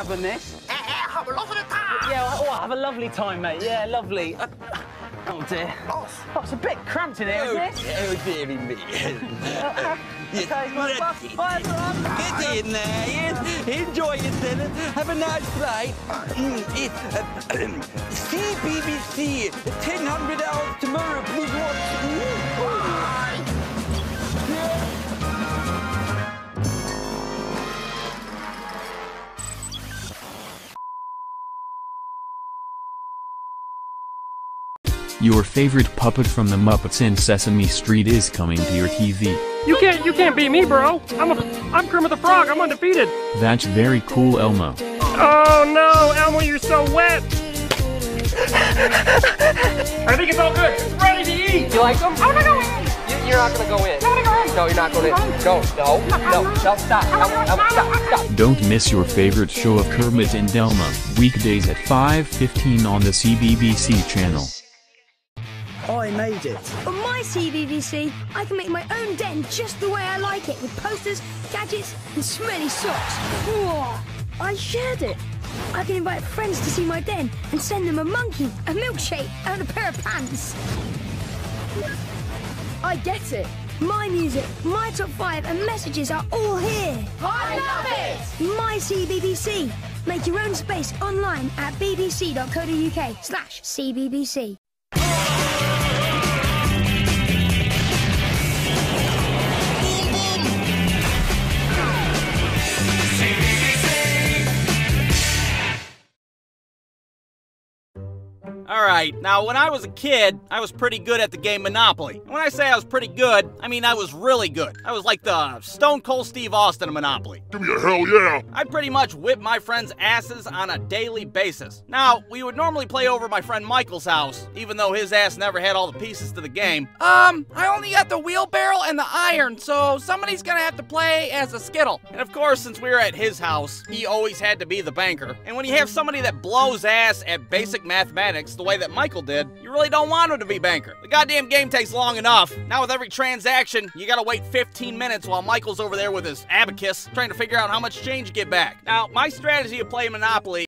having this? Eh, eh, have a lovely time. Yeah, oh, have a lovely time, mate. Yeah, lovely. Uh, oh dear. Boss. Oh, it's a bit cramped in here, isn't it? Oh, dearie me. Okay, well, bye, bye. Get in there, yes. Enjoy yourself. Have a nice flight. Mm, it, uh, CBBC, 1000 hours tomorrow. Please Your favorite puppet from the Muppets and Sesame Street is coming to your TV. You can't, you can't beat me, bro. I'm, a, I'm Kermit the Frog. I'm undefeated. That's very cool, Elmo. Oh no, Elmo, you're so wet. I think it's all good. It's ready to eat. You like them? I'm not gonna go in. You, are not gonna go in. I'm gonna go in. No, you're not going in. No, no, no, no, stop, no, no, stop, stop. Don't miss your favorite show of Kermit and Elmo, weekdays at 5.15 on the CBBC channel. I made it. On my CBBC, I can make my own den just the way I like it, with posters, gadgets, and smelly socks. Whoa, I shared it. I can invite friends to see my den and send them a monkey, a milkshake, and a pair of pants. I get it. My music, my top five, and messages are all here. I love it! My CBBC. Make your own space online at bbc.co.uk slash cbbc. All right, now when I was a kid, I was pretty good at the game Monopoly. And when I say I was pretty good, I mean I was really good. I was like the Stone Cold Steve Austin of Monopoly. Give me a hell yeah! I pretty much whip my friends' asses on a daily basis. Now, we would normally play over my friend Michael's house, even though his ass never had all the pieces to the game. Um, I only got the wheelbarrow and the iron, so somebody's gonna have to play as a skittle. And of course, since we were at his house, he always had to be the banker. And when you have somebody that blows ass at basic mathematics, the way that Michael did, you really don't want him to be banker. The goddamn game takes long enough. Now with every transaction, you gotta wait 15 minutes while Michael's over there with his abacus trying to figure out how much change to get back. Now, my strategy of playing Monopoly